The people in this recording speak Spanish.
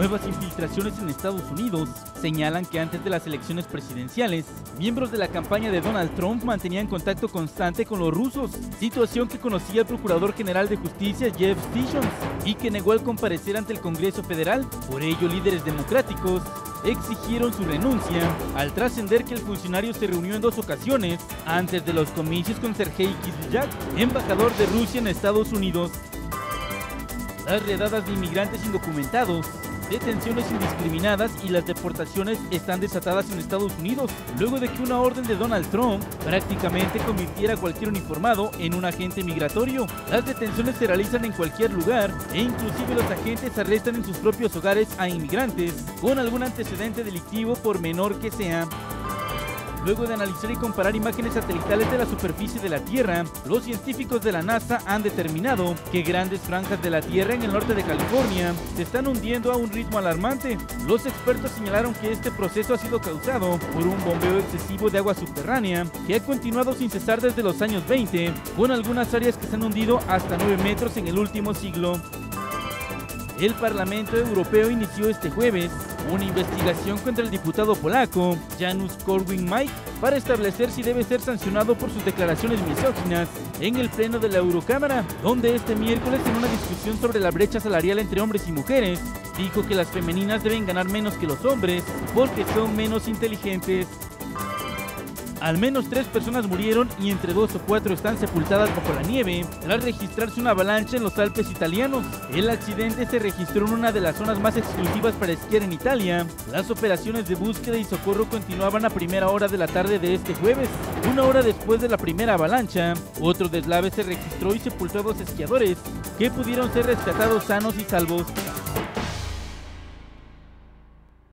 Nuevas infiltraciones en Estados Unidos señalan que antes de las elecciones presidenciales, miembros de la campaña de Donald Trump mantenían contacto constante con los rusos, situación que conocía el Procurador General de Justicia Jeff Sessions y que negó al comparecer ante el Congreso Federal. Por ello, líderes democráticos exigieron su renuncia al trascender que el funcionario se reunió en dos ocasiones antes de los comicios con Sergei Kislyak, embajador de Rusia en Estados Unidos. Las redadas de inmigrantes indocumentados detenciones indiscriminadas y las deportaciones están desatadas en Estados Unidos, luego de que una orden de Donald Trump prácticamente convirtiera a cualquier uniformado en un agente migratorio. Las detenciones se realizan en cualquier lugar e inclusive los agentes arrestan en sus propios hogares a inmigrantes con algún antecedente delictivo por menor que sea. Luego de analizar y comparar imágenes satelitales de la superficie de la Tierra, los científicos de la NASA han determinado que grandes franjas de la Tierra en el norte de California se están hundiendo a un ritmo alarmante. Los expertos señalaron que este proceso ha sido causado por un bombeo excesivo de agua subterránea que ha continuado sin cesar desde los años 20, con algunas áreas que se han hundido hasta 9 metros en el último siglo. El Parlamento Europeo inició este jueves una investigación contra el diputado polaco Janusz Korwin-Mikke para establecer si debe ser sancionado por sus declaraciones misóginas en el pleno de la Eurocámara, donde este miércoles en una discusión sobre la brecha salarial entre hombres y mujeres, dijo que las femeninas deben ganar menos que los hombres porque son menos inteligentes. Al menos tres personas murieron y entre dos o cuatro están sepultadas bajo la nieve tras registrarse una avalancha en los Alpes italianos. El accidente se registró en una de las zonas más exclusivas para esquiar en Italia. Las operaciones de búsqueda y socorro continuaban a primera hora de la tarde de este jueves. Una hora después de la primera avalancha, otro deslave se registró y sepultó a dos esquiadores que pudieron ser rescatados sanos y salvos.